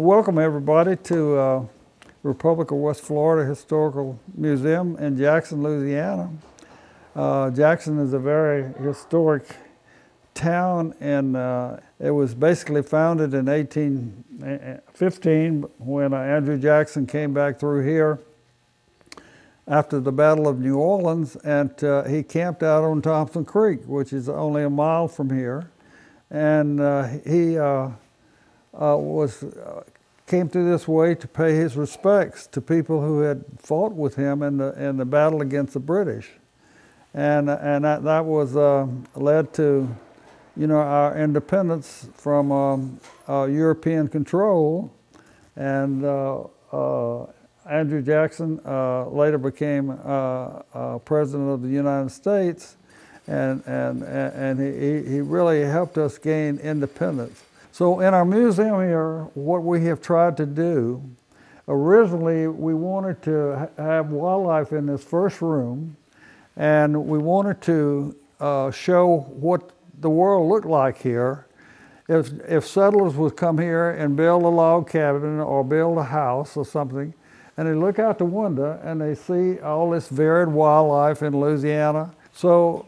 welcome everybody to uh, Republic of West Florida Historical Museum in Jackson, Louisiana. Uh, Jackson is a very historic town and uh, it was basically founded in 1815 when uh, Andrew Jackson came back through here after the Battle of New Orleans and uh, he camped out on Thompson Creek, which is only a mile from here. And uh, he was came through this way to pay his respects to people who had fought with him in the, in the battle against the British. And, and that, that was uh, led to, you know, our independence from um, uh, European control. And uh, uh Andrew Jackson uh, later became President of the United States. And, and, and he, he really helped us gain independence. So in our museum here, what we have tried to do, originally we wanted to have wildlife in this first room, and we wanted to uh, show what the world looked like here. If, if settlers would come here and build a log cabin or build a house or something, and they look out the window and they see all this varied wildlife in Louisiana. So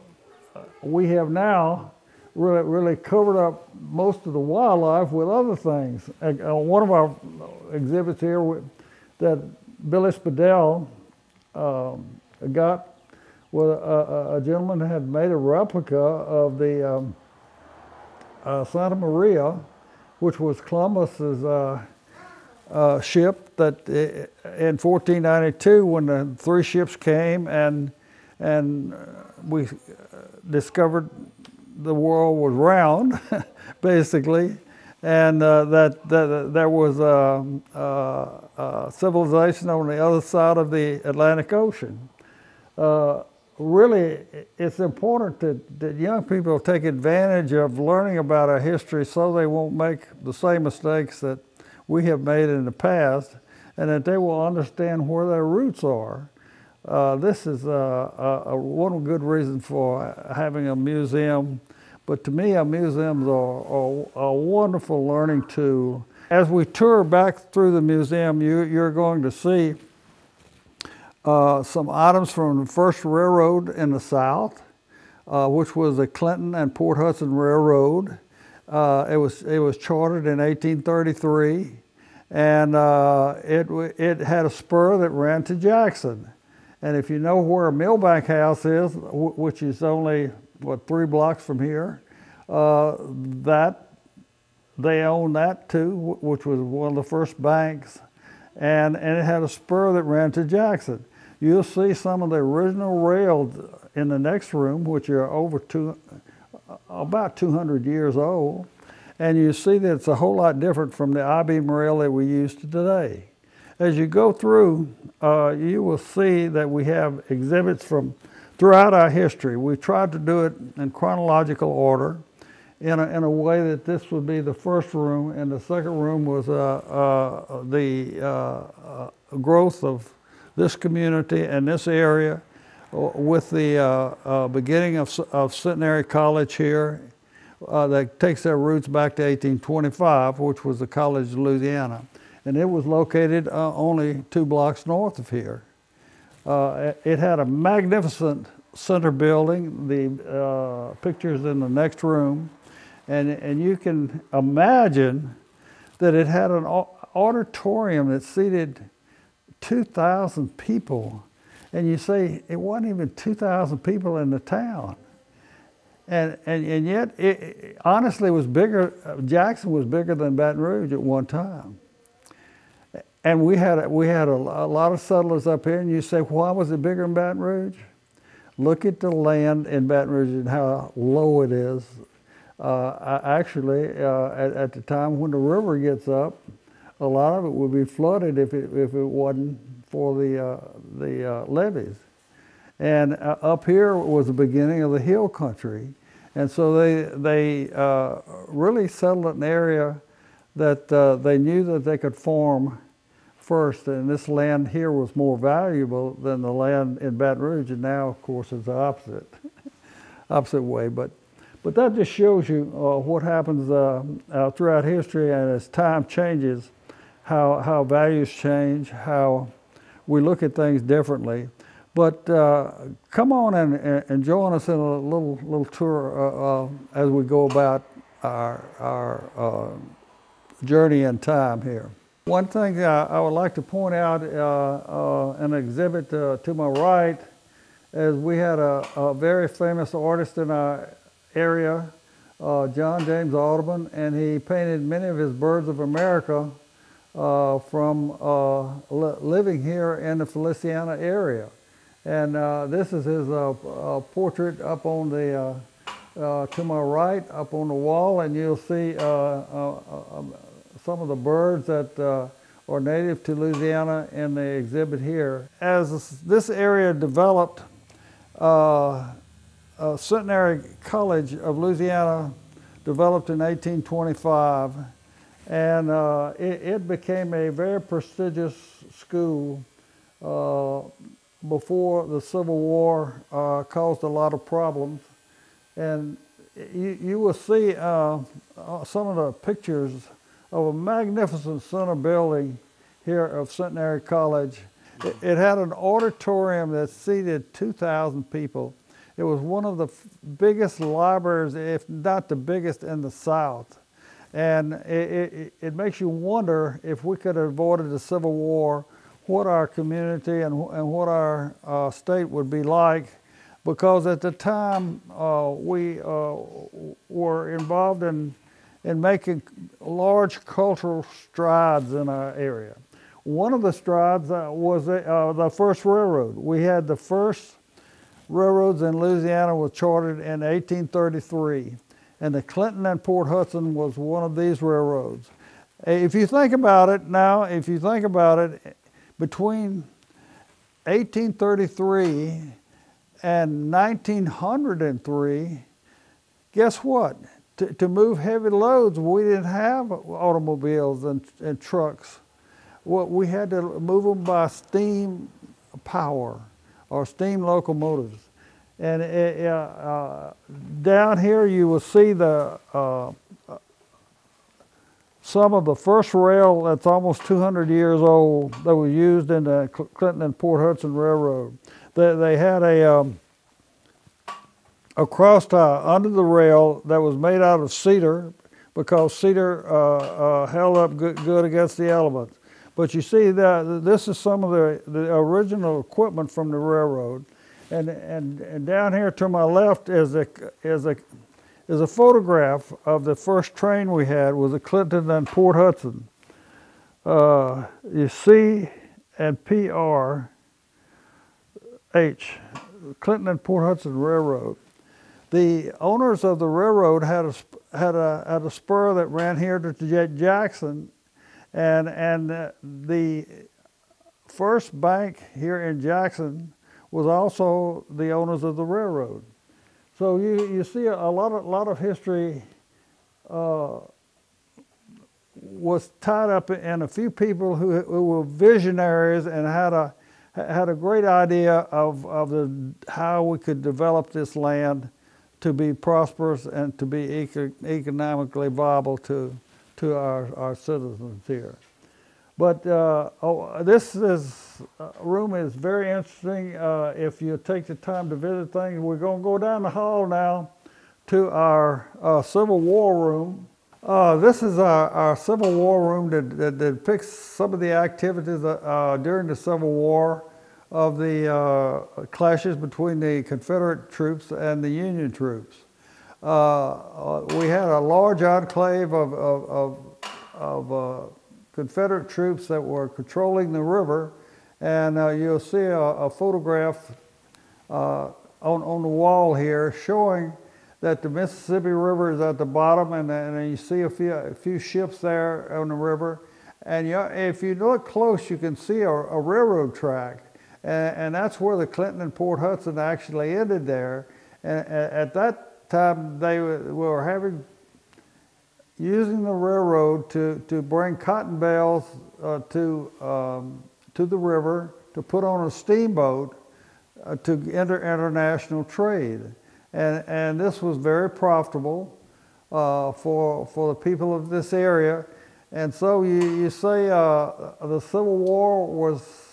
we have now really, really covered up most of the wildlife with other things. Uh, one of our exhibits here that Billy Spadell um, got was a, a, gentleman had made a replica of the um, uh, Santa Maria, which was Columbus's uh, uh, ship that uh, in 1492 when the three ships came and and we discovered the world was round, basically, and uh, that, that there was a, a, a, civilization on the other side of the Atlantic Ocean. Uh, really, it's important that, that young people take advantage of learning about our history so they won't make the same mistakes that we have made in the past and that they will understand where their roots are. Uh, this is a, a, one good reason for having a museum. But to me, a are, are a wonderful learning tool. As we tour back through the museum, you, you're going to see uh, some items from the first railroad in the South, uh, which was the Clinton and Port Hudson Railroad. Uh, it, was, it was chartered in 1833, and uh, it, it had a spur that ran to Jackson. And if you know where Milbank House is, which is only, what, three blocks from here, uh, that they owned that too, which was one of the first banks. And, and it had a spur that ran to Jackson. You'll see some of the original rails in the next room, which are over two, about 200 years old. And you see that it's a whole lot different from the I-beam rail that we use today. As you go through, uh, you will see that we have exhibits from throughout our history. We tried to do it in chronological order in a, in a way that this would be the first room and the second room was uh, uh, the uh, uh, growth of this community and this area uh, with the beginning of, of Centenary College here that takes their roots back to 1825, which was the College of Louisiana and it was located uh, only two blocks north of here. Uh, it had a magnificent center building, the uh, pictures in the next room, and, and you can imagine that it had an auditorium that seated 2,000 people. And you say it wasn't even 2,000 people in the town. And, and, and yet, it, it honestly was bigger, Jackson was bigger than Baton Rouge at one time. And we had, we had a, a, lot of settlers up here, and you say, why was it bigger in Baton Rouge? Look at the land in Baton Rouge and how low it is. Uh, actually, uh, at, at, the time when the river gets up, a lot of it would be flooded if it, if it wasn't for the, uh, the uh, levees. And uh, up here was the beginning of the hill country. And so they, they uh, really settled an area that they knew that they could farm first, and this land here was more valuable than the land in Baton Rouge, and now, of course, it's the opposite, opposite way. But, but that just shows you uh, what happens uh, uh, throughout history, and as time changes, how, how values change, how we look at things differently. But uh, come on and, and join us in a little, little tour uh, uh, as we go about our, our journey in time here. One thing I would like to point out uh, an exhibit to my right is we had a, a, very famous artist in our area, John James Audubon, and he painted many of his birds of America uh, from uh, li living here in the Feliciana area. And uh, this is his uh, uh, portrait up on the, uh, to my right, up on the wall, and you'll see um, some of the birds that are native to Louisiana in the exhibit here. As this area developed, Centenary College of Louisiana developed in 1825 and uh, it, it, became a very prestigious school uh, before the Civil War uh, caused a lot of problems. And you, you will see uh, uh, some of the pictures of a magnificent center building here of Centenary College. It, it had an auditorium that seated 2,000 people. It was one of the biggest libraries, if not the biggest in the South. And it, it, it, makes you wonder if we could have avoided the Civil War, what our community and, and what our uh, state would be like. Because at the time, uh, we uh, were involved in, in making large cultural strides in our area. One of the strides uh, was uh, the first railroad. We had the first railroads in Louisiana was chartered in 1833 and the Clinton and Port Hudson was one of these railroads. If you think about it now, if you think about it, between 1833 and 1903, guess what? To, to move heavy loads, we didn't have automobiles and, and trucks. What we had to move them by steam power or steam locomotives. And it, uh, down here you will see the uh, some of the first rail that's almost 200 years old that was used in the Clinton and Port Hudson Railroad. They, they had a, um, a cross tie under the rail that was made out of cedar because cedar uh, uh, held up good, good, against the elements. But you see that this is some of the, the original equipment from the railroad. And, and, and down here to my left is a, is, a, is a photograph of the first train we had with the Clinton and Port Hudson. Uh, you see and PRH, Clinton and Port Hudson Railroad. The owners of the railroad had a, had a, had a spur that ran here to Jackson, and, and the first bank here in Jackson was also the owners of the railroad. So you, you see a lot of, lot of history uh, was tied up in a few people who, who were visionaries and had a, had a great idea of, of the, how we could develop this land to be prosperous and to be eco economically viable to, to our, our citizens here. But uh, oh, this is, uh, room is very interesting. Uh, if you take the time to visit things, we're going to go down the hall now to our uh, Civil War room. Uh, this is our, our, Civil War room that, that, that depicts some of the activities uh, during the Civil War of the clashes between the Confederate troops and the Union troops. we had a large enclave of, of, of, of Confederate troops that were controlling the river. And uh, you'll see a, a photograph uh, on, on the wall here showing that the Mississippi River is at the bottom and, and you see a few, a few ships there on the river. And you, if you look close, you can see a, a railroad track. And, and, that's where the Clinton and Port Hudson actually ended there. And at that time, they were having using the railroad to, to bring cotton bales uh, to, um, to the river to put on a steamboat uh, to enter international trade. And, and this was very profitable uh, for, for the people of this area. And so you, you say uh, the Civil War was,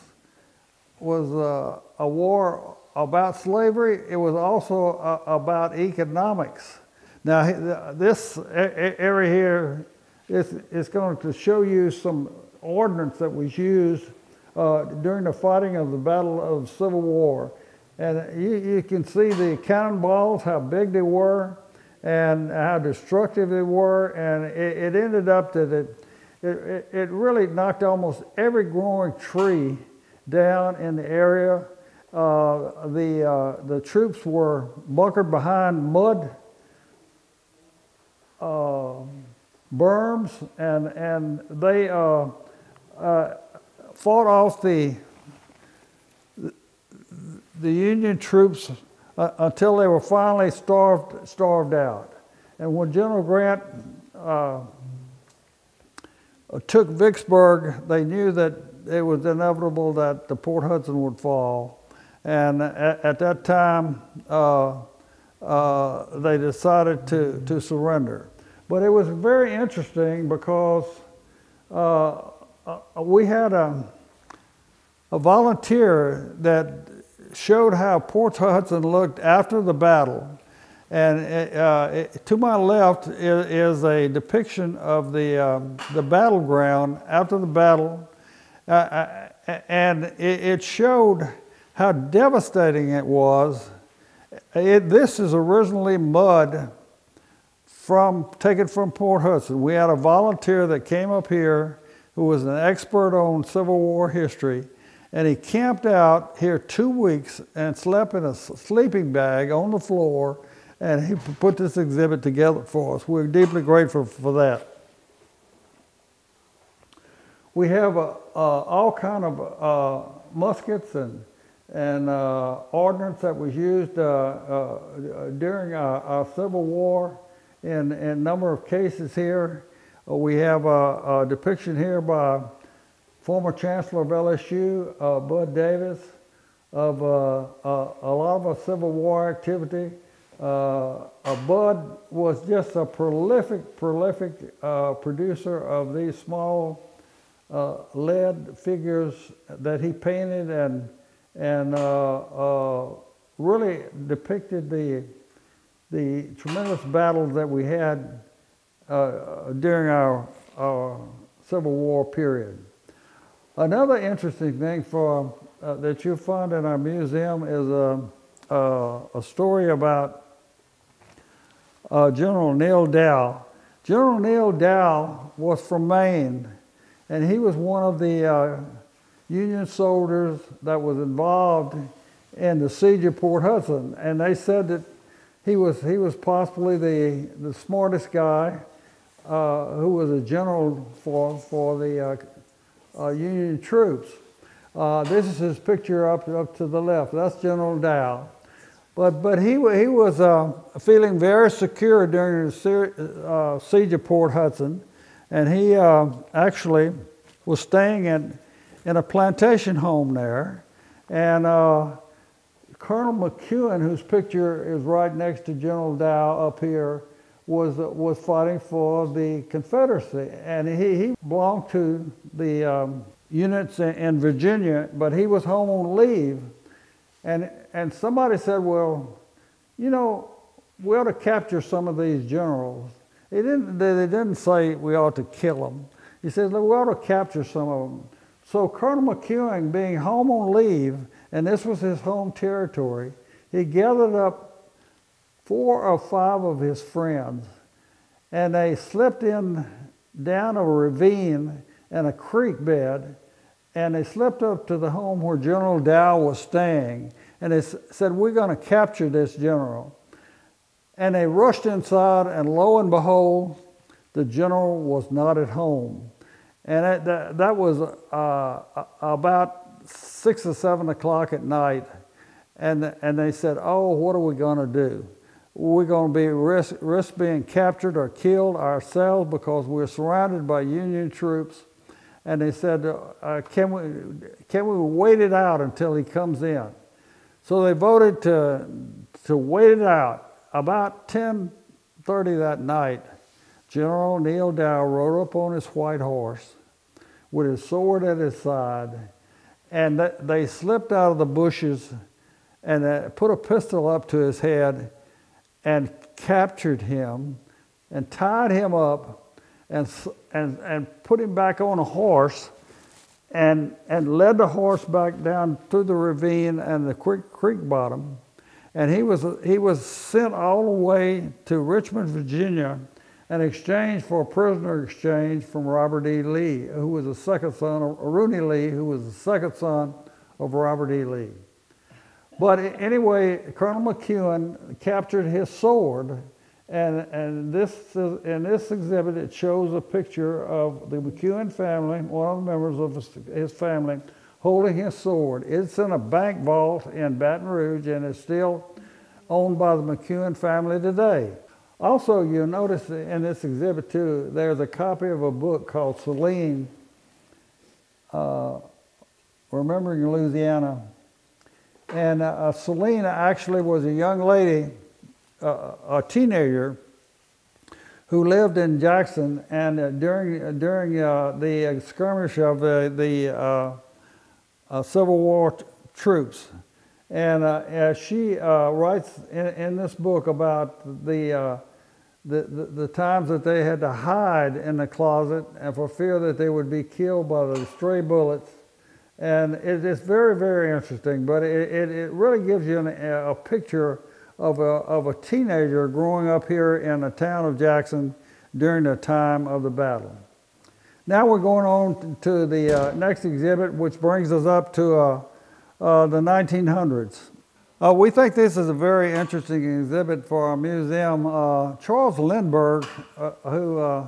was uh, a war about slavery, it was also uh, about economics. Now, this area here is, is going to show you some ordnance that was used uh, during the fighting of the Battle of Civil War. And you, you can see the cannonballs, how big they were, and how destructive they were. And it, it ended up that it, it, it really knocked almost every growing tree down in the area. Uh, the, uh, the troops were bunkered behind mud uh, berms, and, and they uh, uh, fought off the, the Union troops uh, until they were finally starved, starved out. And when General Grant took Vicksburg, they knew that it was inevitable that the Port Hudson would fall. And at, at that time, uh, uh, they decided to, to surrender. But it was very interesting because uh, uh, we had a, a volunteer that showed how Port Hudson looked after the battle. And uh, it, to my left is, is, a depiction of the, um, the battleground after the battle. Uh, uh and it, showed how devastating it was. It, this is originally mud from, taken from Port Hudson. We had a volunteer that came up here who was an expert on Civil War history, and he camped out here two weeks and slept in a sleeping bag on the floor, and he put this exhibit together for us. We're deeply grateful for that. We have uh, uh, all kind of uh, muskets and and uh, ordnance that was used uh, uh, during our Civil War in, a number of cases here. Uh, we have a, a, depiction here by former Chancellor of LSU, uh, Bud Davis, of uh, a lot of Civil War activity. Uh, Bud was just a prolific, prolific uh, producer of these small uh, lead figures that he painted and, and really depicted the, the tremendous battles that we had uh, during our, our, Civil War period. Another interesting thing for, uh, that you'll find in our museum is a, a, a story about uh, General Neal Dow. General Neal Dow was from Maine, and he was one of the uh, Union soldiers that was involved in the siege of Port Hudson. And they said that he was, he was possibly the, the smartest guy uh, who was a general for, for the uh, uh, Union troops. Uh, this is his picture up, up to the left. That's General Dow. But, but he, he was uh, feeling very secure during the siege of Port Hudson, and he actually was staying in, in a plantation home there. And Colonel McEwen, whose picture is right next to General Dow up here, was, was fighting for the Confederacy. And he, he belonged to the um, units in, in, Virginia, but he was home on leave. And, and somebody said, well, you know, we ought to capture some of these generals. They didn't, they, didn't say we ought to kill them. He said, we ought to capture some of them. So Colonel McEwen, being home on leave, and this was his home territory, he gathered up four or five of his friends, and they slipped in down a ravine and a creek bed, and they slipped up to the home where General Dow was staying, and they said, We're going to capture this general. And they rushed inside, and lo and behold, the general was not at home. And that, that, that was uh, about six or seven o'clock at night. And, and they said, Oh, what are we going to do? we're going to be risk, risk being captured or killed ourselves because we're surrounded by Union troops. And they said, uh, can, we, can we wait it out until he comes in? So they voted to, to wait it out. About 10.30 that night, General Neal Dow rode up on his white horse with his sword at his side, and they slipped out of the bushes and uh, put a pistol up to his head and captured him and tied him up and, and, and put him back on a horse and, and led the horse back down through the ravine and the creek, creek bottom. And he was, he was sent all the way to Richmond, Virginia, in exchange for a prisoner exchange from Robert E. Lee, who was the second son of Rooney Lee, who was the second son of Robert E. Lee. But anyway, Colonel McEwen captured his sword and, and this, in this exhibit, it shows a picture of the McEwen family, one of the members of his, his family, holding his sword. It's in a bank vault in Baton Rouge and is still owned by the McEwen family today. Also, you'll notice in this exhibit too, there's a copy of a book called Celine, uh, Remembering Louisiana. And uh, Celine actually was a young lady a teenager who lived in Jackson, and uh, during during uh, the skirmish of the uh, uh Civil War troops, and uh, she uh, writes in, in, this book about the, the, the the times that they had to hide in the closet, and for fear that they would be killed by the stray bullets. And it, it's very, very interesting, but it, it, it really gives you an, a picture of a, of a teenager growing up here in the town of Jackson during the time of the battle. Now we're going on to the uh, next exhibit, which brings us up to uh, uh, the 1900s. Uh, we think this is a very interesting exhibit for our museum. Uh, Charles Lindbergh, uh, who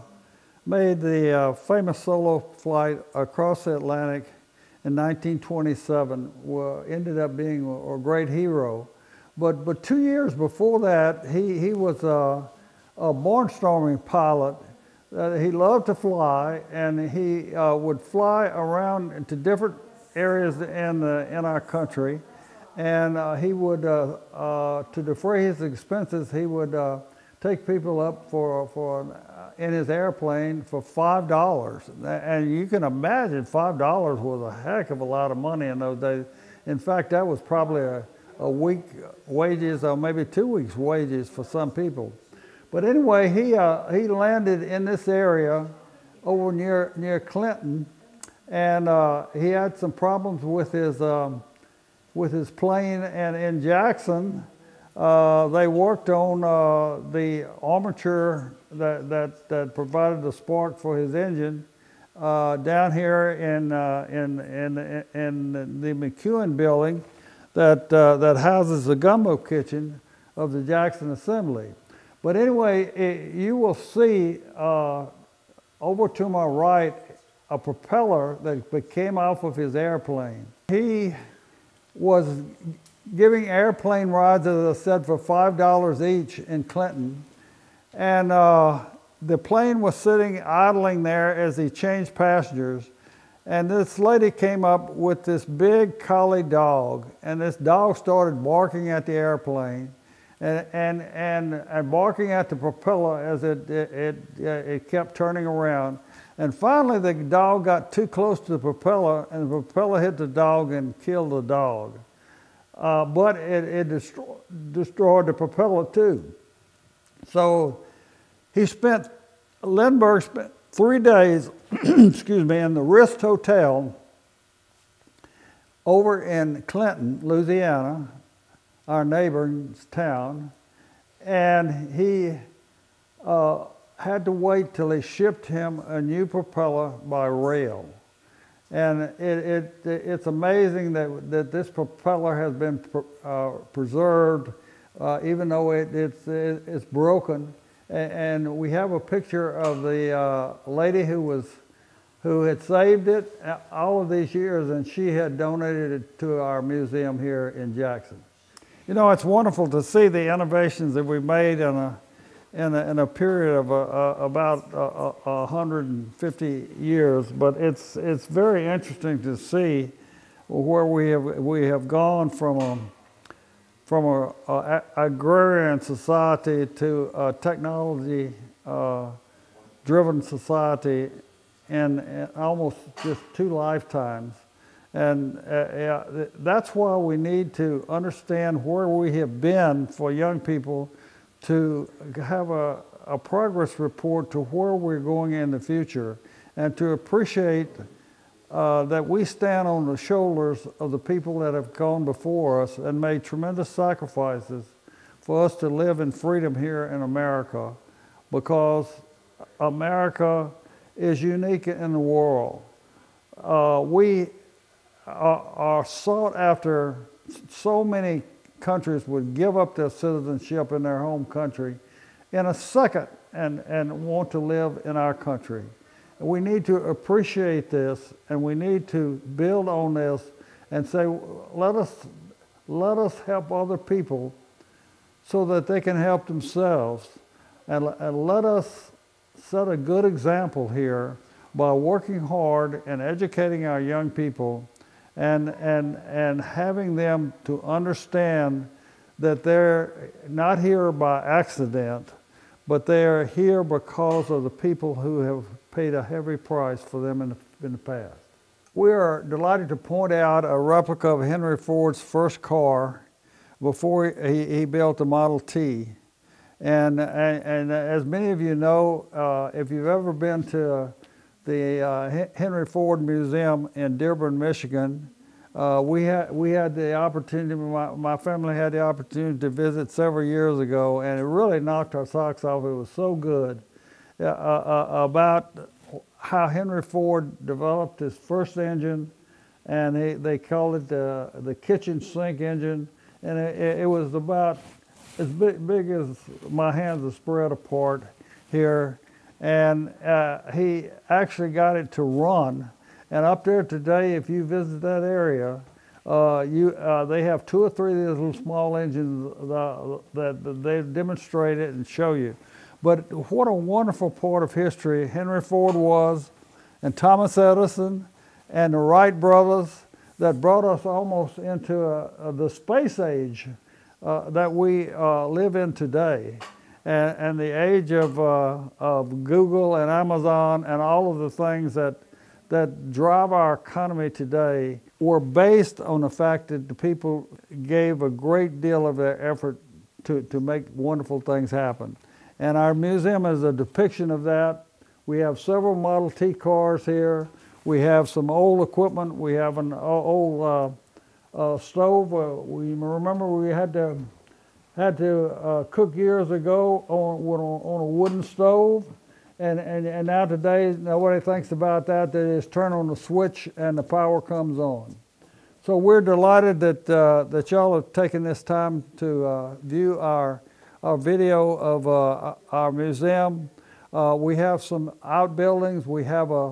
made the famous solo flight across the Atlantic in 1927, ended up being a great hero. But, but two years before that, he, he was a, a barnstorming pilot. Uh, he loved to fly, and he uh, would fly around to different areas in, the, in our country. And uh, he would, uh, uh, to defray his expenses, he would uh, take people up for, for in his airplane for five dollars. And you can imagine five dollars was a heck of a lot of money in those days. In fact, that was probably a a week wages or maybe two weeks wages for some people. But anyway, he, uh, he landed in this area over near, near Clinton and uh, he had some problems with his, um, with his plane and in Jackson, uh, they worked on uh, the armature that, that, that provided the spark for his engine uh, down here in, uh, in, in, in the McEwen building that, that houses the gumbo kitchen of the Jackson Assembly. But anyway, it, you will see uh, over to my right a propeller that came off of his airplane. He was giving airplane rides, as I said, for $5 each in Clinton. And uh, the plane was sitting idling there as he changed passengers. And this lady came up with this big collie dog, and this dog started barking at the airplane and, and, and, and barking at the propeller as it, it, it, it kept turning around. And finally, the dog got too close to the propeller, and the propeller hit the dog and killed the dog. Uh, but it, it destroy, destroyed the propeller too. So he spent, Lindbergh spent three days, excuse me, in the Ritz Hotel over in Clinton, Louisiana, our neighboring town, and he uh, had to wait till they shipped him a new propeller by rail. And it, it, it's amazing that, that this propeller has been uh, preserved, uh, even though it, it's, it's broken and we have a picture of the uh, lady who was who had saved it uh, all of these years and she had donated it to our museum here in Jackson. You know, it's wonderful to see the innovations that we've made in a, in a, in a period of uh, uh, about uh, 150 years, but it's, it's very interesting to see where we have, we have gone from a, from an agrarian society to a technology uh, driven society in, in almost just two lifetimes. And uh, that's why we need to understand where we have been for young people to have a, a progress report to where we're going in the future and to appreciate uh, that we stand on the shoulders of the people that have gone before us and made tremendous sacrifices for us to live in freedom here in America because America is unique in the world. Uh, we are, sought after, so many countries would give up their citizenship in their home country in a second and, and want to live in our country. We need to appreciate this and we need to build on this and say, let us, let us help other people so that they can help themselves. And, and let us set a good example here by working hard and educating our young people and, and, and having them to understand that they're not here by accident, but they are here because of the people who have paid a heavy price for them in the, in the past. We are delighted to point out a replica of Henry Ford's first car before he, he built the Model T. And, and, and as many of you know, uh, if you've ever been to the uh, Henry Ford Museum in Dearborn, Michigan, uh, we, had, we had the opportunity, my, my family had the opportunity to visit several years ago, and it really knocked our socks off. It was so good. Uh, uh, about how Henry Ford developed his first engine, and they, they called it the, the kitchen sink engine, and it, it was about as big, big, as my hands are spread apart here. And uh, he actually got it to run. And up there today, if you visit that area, uh, you, uh, they have two or three of these little small engines that, that they demonstrate it and show you. But what a wonderful part of history Henry Ford was, and Thomas Edison, and the Wright brothers that brought us almost into a, the space age uh, that we uh, live in today. And, and the age of, uh, of Google and Amazon and all of the things that, that drive our economy today were based on the fact that the people gave a great deal of their effort to, to make wonderful things happen. And our museum is a depiction of that. We have several Model T cars here. We have some old equipment. We have an old uh, uh, stove. Uh, we remember we had to had to uh, cook years ago on, on a wooden stove. And, and, and now today, nobody thinks about that. They just turn on the switch and the power comes on. So we're delighted that, uh, that y'all have taken this time to uh, view our a video of uh, our museum. Uh, we have some outbuildings. We have a,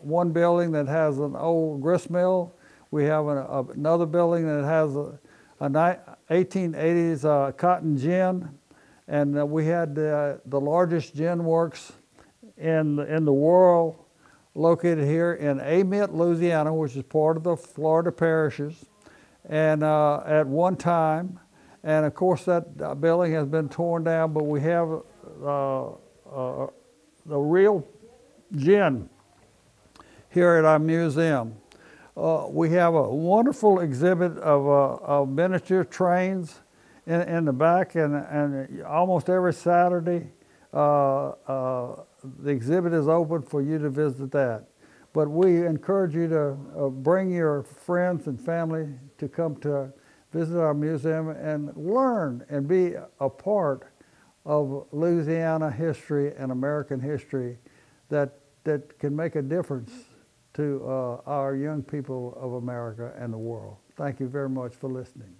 one building that has an old grist mill. We have an, another building that has a, a 1880s uh, cotton gin. And uh, we had the largest gin works in, in the world located here in Amite, Louisiana, which is part of the Florida parishes. And uh, at one time, and of course, that uh, building has been torn down, but we have uh, uh, the real gin here at our museum. Uh, we have a wonderful exhibit of, uh, of miniature trains in, in, the back, and, and almost every Saturday, uh, the exhibit is open for you to visit that. But we encourage you to bring your friends and family to come to visit our museum and learn and be a part of Louisiana history and American history that, that can make a difference to uh, our young people of America and the world. Thank you very much for listening.